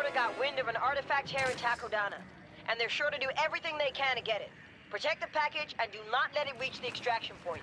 Order got wind of an artifact here in Takodana, and they're sure to do everything they can to get it. Protect the package and do not let it reach the extraction point.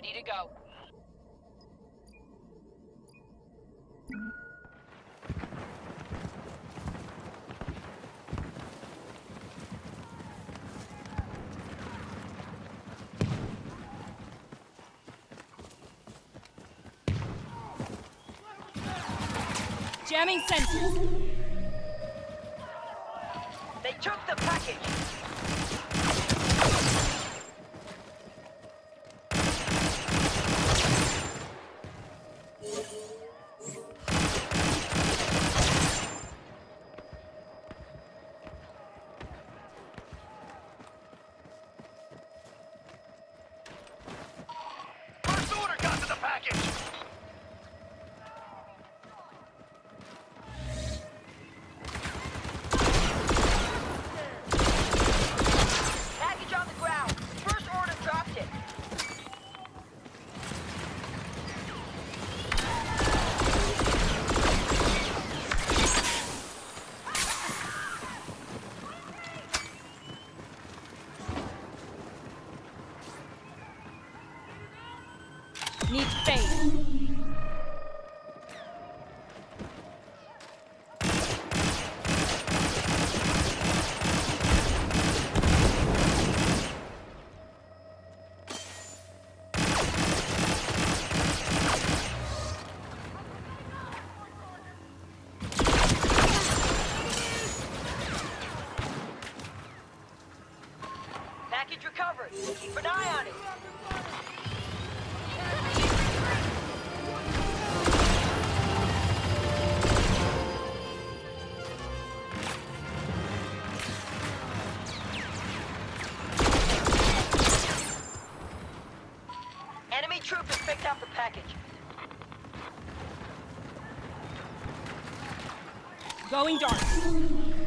Ready to go. Jamming sensors. Need faith. Enemy troop has picked up the package. Going dark.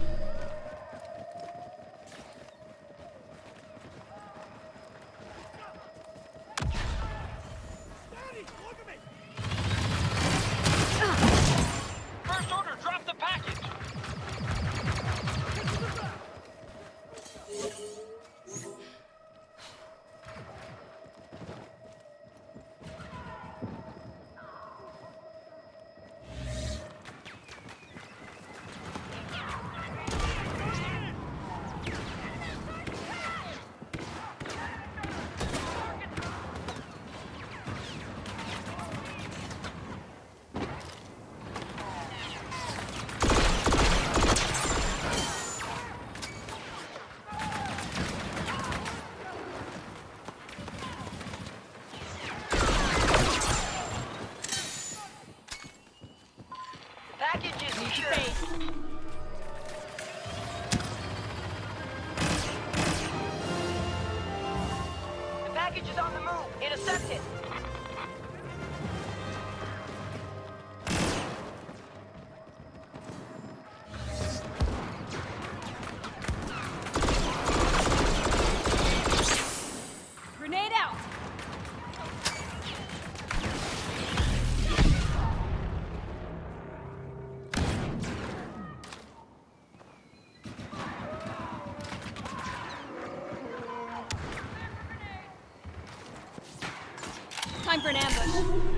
for an ambush.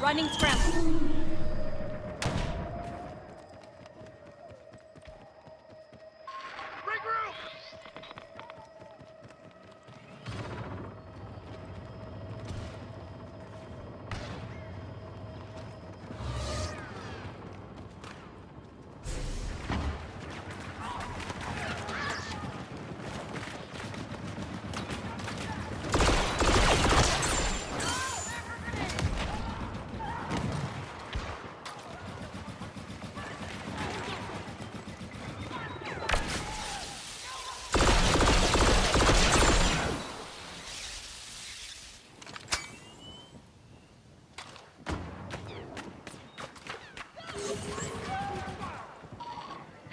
Running scramble.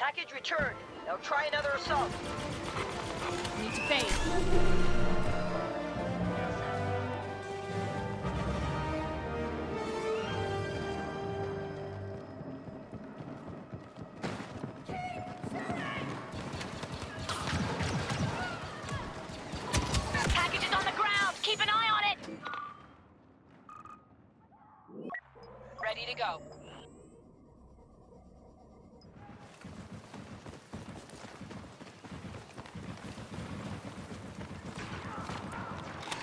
Package returned. Now try another assault. Need to paint.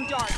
Throwing dart.